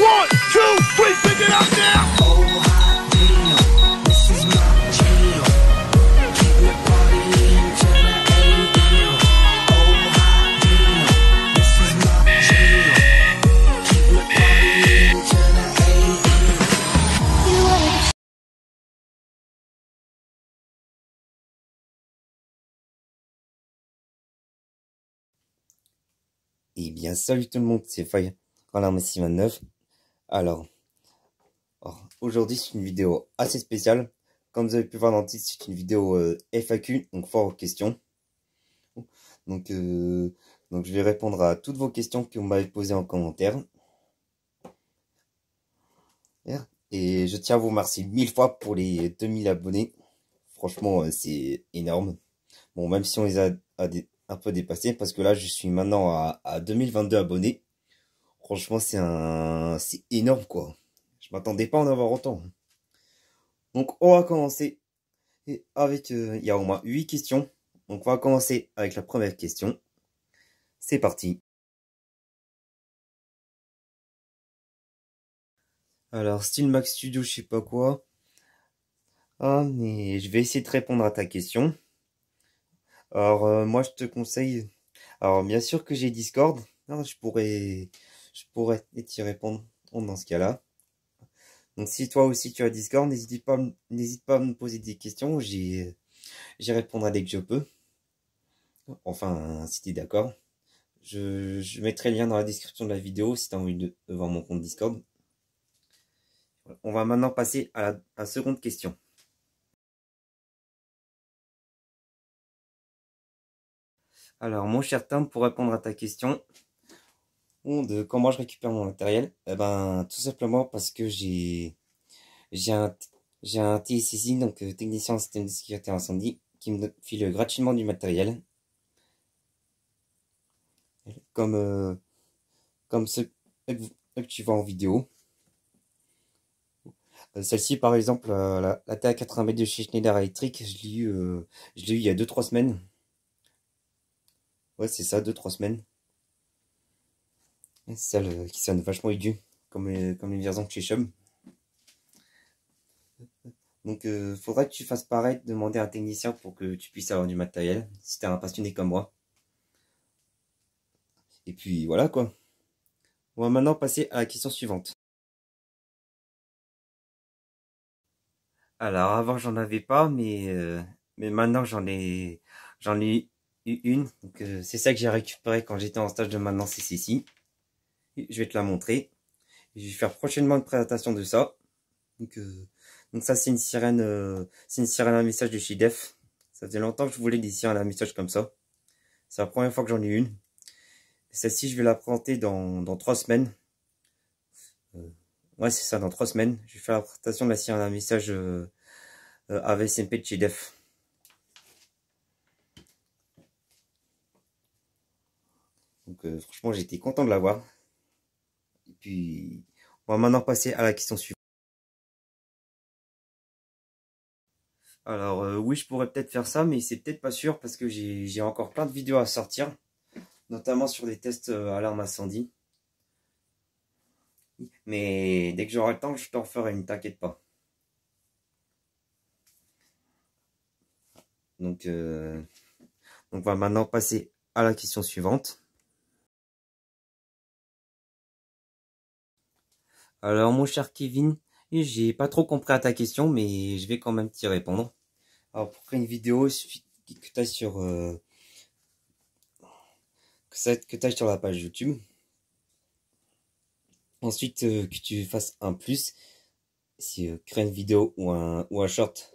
One, now. Eh bien, salut tout le monde, c'est Fire, Grand 629. Alors, alors, aujourd'hui, c'est une vidéo assez spéciale. Comme vous avez pu voir dans le titre, c'est une vidéo euh, FAQ, donc fort aux questions. Donc, euh, donc, je vais répondre à toutes vos questions que vous m'avez posées en commentaire. Et je tiens à vous remercier mille fois pour les 2000 abonnés. Franchement, euh, c'est énorme. Bon, même si on les a, un peu dépassé parce que là je suis maintenant à, à 2022 abonnés. Franchement c'est un c'est énorme quoi. Je m'attendais pas à en avoir autant. Donc on va commencer avec euh, il y a au moins 8 questions. Donc on va commencer avec la première question. C'est parti. Alors style Max Studio je sais pas quoi. Ah mais je vais essayer de répondre à ta question. Alors, euh, moi, je te conseille. Alors, bien sûr que j'ai Discord. Je pourrais, je pourrais t'y répondre dans ce cas-là. Donc, si toi aussi tu as Discord, n'hésite pas, pas à me poser des questions. J'y, j'y répondrai dès que je peux. Enfin, si tu es d'accord. Je, je mettrai le lien dans la description de la vidéo si tu as envie de, de voir mon compte Discord. On va maintenant passer à la, à la seconde question. Alors, mon cher Tom, pour répondre à ta question de comment je récupère mon matériel, eh ben, tout simplement parce que j'ai j'ai un j'ai un TSCC, donc euh, technicien en système de sécurité incendie, qui me file gratuitement du matériel, comme euh, comme ceux que tu vois en vidéo. Euh, Celle-ci, par exemple, euh, la, la TA80 de chez Schneider Electric, je l'ai eu, je l'ai eu il y a 2-3 semaines. Ouais, c'est ça, 2-3 semaines. Celle qui sonne vachement aiguë, comme les, comme de chez Chum. Donc, euh, faudrait que tu fasses pareil, demander à un technicien pour que tu puisses avoir du matériel, si t'es un passionné comme moi. Et puis, voilà quoi. On va maintenant passer à la question suivante. Alors, avant, j'en avais pas, mais, euh, maintenant, j'en ai, j'en ai eu une. Euh, c'est ça que j'ai récupéré quand j'étais en stage de maintenance ici. Je vais te la montrer. Je vais faire prochainement une présentation de ça. Donc, euh, ça, c'est une sirène, euh, c'est une sirène à message de chez Def. Ça faisait longtemps que je voulais des sirènes à message comme ça. C'est la première fois que j'en ai une. Celle-ci, je vais la présenter dans, dans trois semaines. Euh, ouais, c'est ça, dans trois semaines. Je vais faire la présentation de la sirène à message AVSMP de chez Def. Donc, franchement, j'étais content de l'avoir. Puis, on va maintenant passer à la question suivante. Alors, euh, oui, je pourrais peut-être faire ça, mais c'est peut-être pas sûr parce que j'ai encore plein de vidéos à sortir, notamment sur les tests euh, alarme incendie. Mais dès que j'aurai le temps, je t'en ferai une, t'inquiète pas. Donc, euh, on va maintenant passer à la question suivante. Alors, mon cher Kevin, j'ai pas trop compris à ta question, mais je vais quand même t'y répondre. Alors, pour créer une vidéo, il suffit que tu sur, euh, que sur la page YouTube. Ensuite, euh, que tu fasses un plus. Si euh, créer une vidéo ou un, ou un short,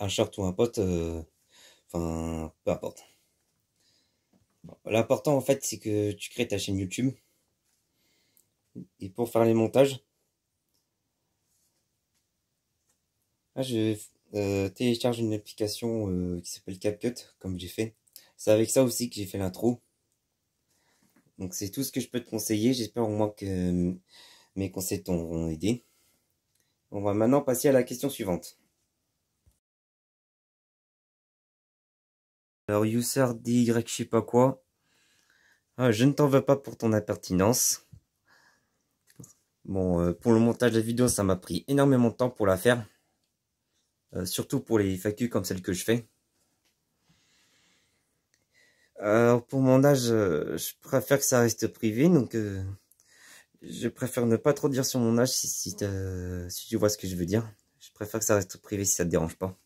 un short ou un pote, euh, enfin, peu importe. L'important, en fait, c'est que tu crées ta chaîne YouTube. Et pour faire les montages, je euh, télécharge une application euh, qui s'appelle CapCut, comme j'ai fait. C'est avec ça aussi que j'ai fait l'intro. Donc c'est tout ce que je peux te conseiller. J'espère au moins que mes conseils t'auront aidé. On va maintenant passer à la question suivante. Alors user DY je sais pas quoi. Ah, je ne t'en veux pas pour ton impertinence. Bon, euh, pour le montage de la vidéo, ça m'a pris énormément de temps pour la faire. Euh, surtout pour les FAQ comme celle que je fais. Alors pour mon âge, je préfère que ça reste privé, donc je préfère ne pas trop dire sur mon âge si, si, si tu vois ce que je veux dire. Je préfère que ça reste privé si ça te dérange pas.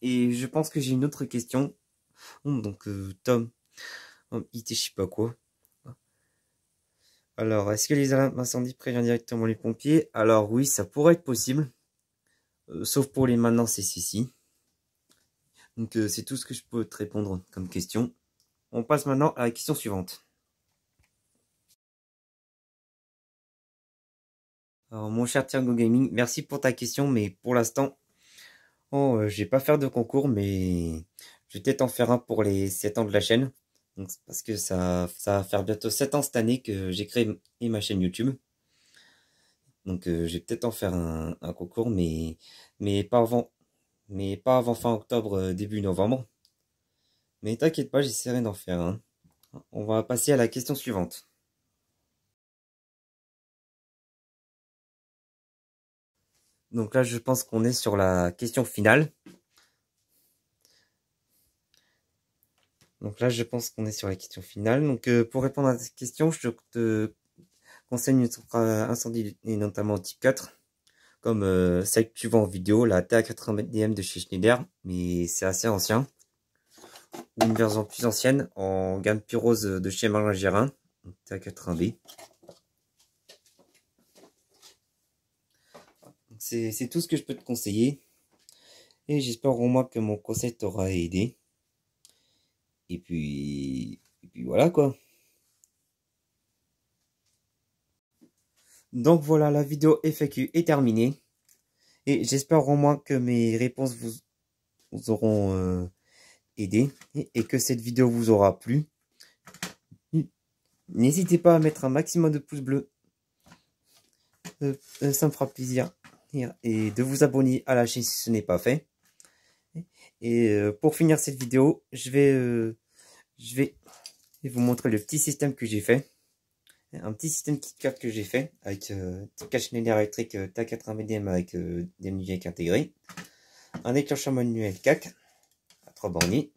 Et je pense que j'ai une autre question. Donc Tom, il était je sais pas quoi. Alors, est-ce que les alarmes incendie préviennent directement les pompiers? Alors oui, ça pourrait être possible. Euh, sauf pour les maintenant CCC. Donc euh, c'est tout ce que je peux te répondre comme question. On passe maintenant à la question suivante. Alors mon cher Tiago Gaming, merci pour ta question, mais pour l'instant, oh, euh, vais pas faire de concours, mais je vais peut-être en faire un pour les 7 ans de la chaîne. Donc, parce que ça, va faire bientôt 7 ans cette année que j'ai créé ma chaîne YouTube. Donc euh, je vais peut-être en faire un, concours, mais, mais pas avant mais pas avant fin octobre, euh, début novembre. Mais t'inquiète pas, j'essaierai d'en faire un. On va passer à la question suivante. Donc là, je pense qu'on est sur la question finale. Donc là, je pense qu'on est sur la question finale. Donc euh, pour répondre à cette question, je te conseille une incendie et notamment type 4. Comme euh, celle que tu vois en vidéo, la TA80DM de chez Schneider. Mais c'est assez ancien. Une version plus ancienne en gamme plus rose de chez Marlin Gérin. TA80B. C'est tout ce que je peux te conseiller. Et j'espère au moins que mon conseil t'aura aidé. Et puis, et puis voilà quoi. Donc voilà, la vidéo FAQ est terminée. Et j'espère au moins que mes réponses vous, auront euh, aidé et, que cette vidéo vous aura plu. N'hésitez pas à mettre un maximum de pouces bleus. Euh, euh, ça me fera plaisir. Et de vous abonner à la chaîne si ce n'est pas fait. Et euh, pour finir cette vidéo, je vais, euh, je vais vous montrer le petit système que j'ai fait. Un petit système KitKat que j'ai fait avec euh, cache électrique euh, TAC 80 MDM avec euh, des numériques intégrés. Un déclencheur manuel CAC à 3 borniers.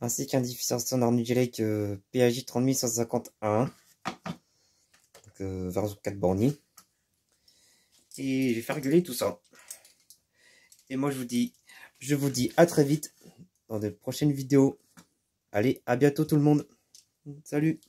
Ainsi qu'un diffuseur standard euh, PAJ 30151. Donc euh, version 4 borniers. Et je vais faire gueuler tout ça. Et moi je vous dis je vous dis à très vite dans de prochaines vidéos. Allez, à bientôt tout le monde. Salut